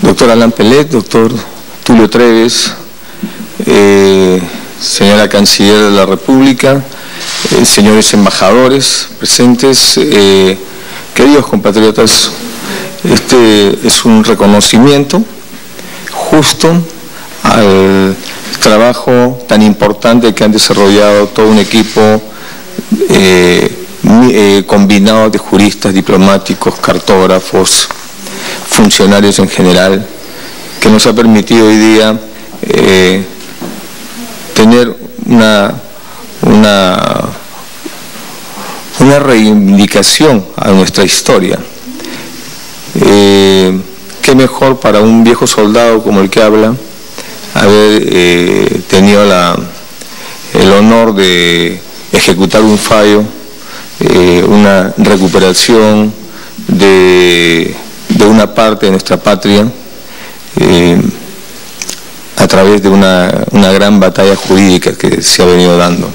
doctor Alan Pelet, doctor Tulio Treves, eh, señora Canciller de la República, eh, señores embajadores presentes, eh, queridos compatriotas, este es un reconocimiento justo al trabajo tan importante que han desarrollado todo un equipo combinado de juristas, diplomáticos, cartógrafos, funcionarios en general, que nos ha permitido hoy día eh, tener una, una, una, reivindicación a nuestra historia. Eh, qué mejor para un viejo soldado como el que habla haber eh, tenido el honor de ejecutar un fallo, una recuperación de de una parte de nuestra patria eh, a través de una, gran batalla jurídica que se ha venido dando.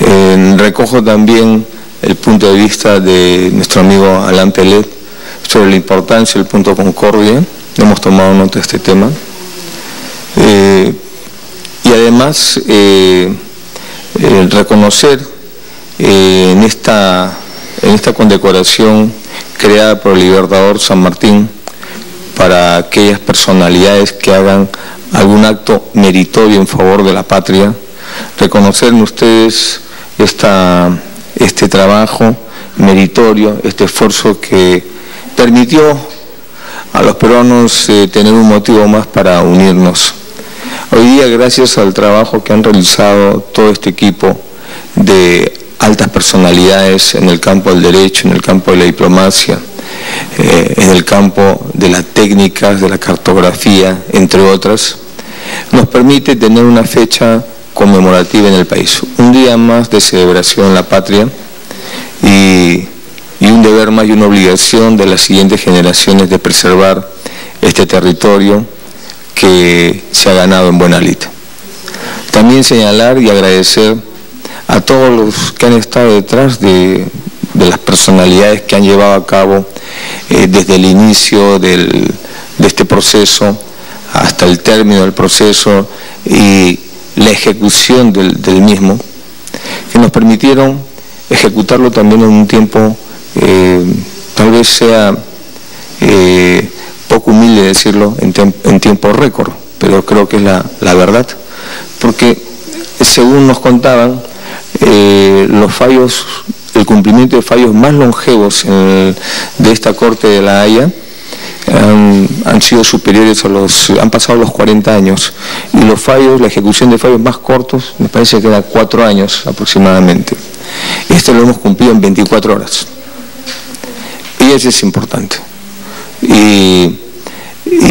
Eh, recojo también el punto de vista de nuestro amigo Alain Pelet sobre la importancia del punto concordia, hemos tomado nota de este tema, eh, y además reconocer en, esta, en esta condecoración creada por el Libertador San Martín para aquellas personalidades que hagan algún acto meritorio en favor de la patria, reconocer ustedes este trabajo meritorio, este esfuerzo que permitió a los peruanos eh, tener un motivo más para unirnos. Hoy día, gracias al trabajo que han realizado todo este equipo de altas personalidades en el campo del derecho, en el campo de la diplomacia, eh, en el campo de las técnicas, de la cartografía, entre otras, nos permite tener una fecha conmemorativa en el país. Un día más de celebración en la patria y, un deber más y una obligación de las siguientes generaciones de preservar este territorio que se ha ganado en buena lita. También señalar y agradecer a todos los que han estado detrás de, las personalidades que han llevado a cabo eh, desde el inicio de este proceso hasta el término del proceso y la ejecución del, mismo, que nos permitieron ejecutarlo también en un tiempo, eh, tal vez sea eh, poco humilde decirlo, en, tiempo récord, pero creo que es la verdad, porque según nos contaban, eh, los fallos, el cumplimiento de fallos más longevos de esta Corte de la Haya han, sido superiores a los, han pasado los 40 años y los fallos, la ejecución de fallos más cortos me parece que era cuatro años aproximadamente. Este lo hemos cumplido en 24 horas. Y eso es importante. Y,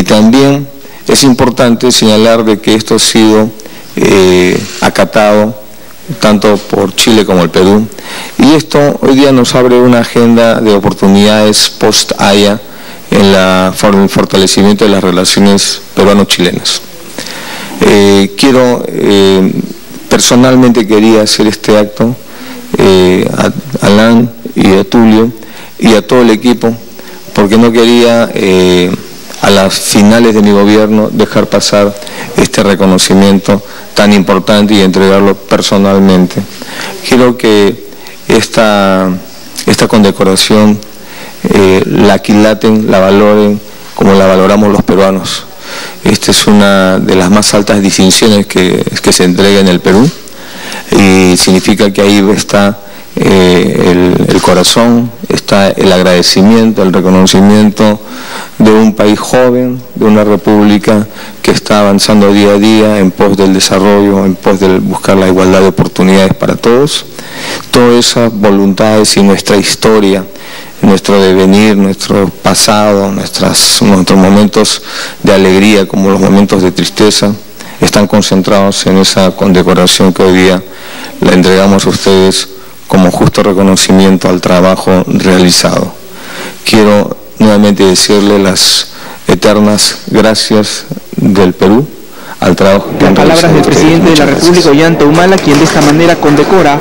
también es importante señalar de que esto ha sido eh, acatado tanto por Chile como el Perú. Y esto hoy día nos abre una agenda de oportunidades post-AYA en, la, el fortalecimiento de las relaciones peruano-chilenas. Eh, quiero, eh, personalmente quería hacer este acto eh, a Alan y a Tulio y a todo el equipo, porque no quería a las finales de mi gobierno dejar pasar este reconocimiento tan importante y entregarlo personalmente. Quiero que esta, esta condecoración eh, la aquilaten, la valoren como la valoramos los peruanos. Esta es una de las más altas distinciones que, que se entrega en el Perú y significa que ahí está eh, el, corazón, está el agradecimiento, el reconocimiento de un país joven, de una república que está avanzando día a día en pos del desarrollo, en pos de buscar la igualdad de oportunidades para todos. Todas esas voluntades y nuestra historia, nuestro devenir, nuestro pasado, nuestros momentos de alegría como los momentos de tristeza, están concentrados en esa condecoración que hoy día la entregamos a ustedes como justo reconocimiento al trabajo realizado. Quiero nuevamente decirle las eternas gracias del Perú al trabajo que Las palabras del presidente de la República, Ollanta Humala, quien de esta manera condecora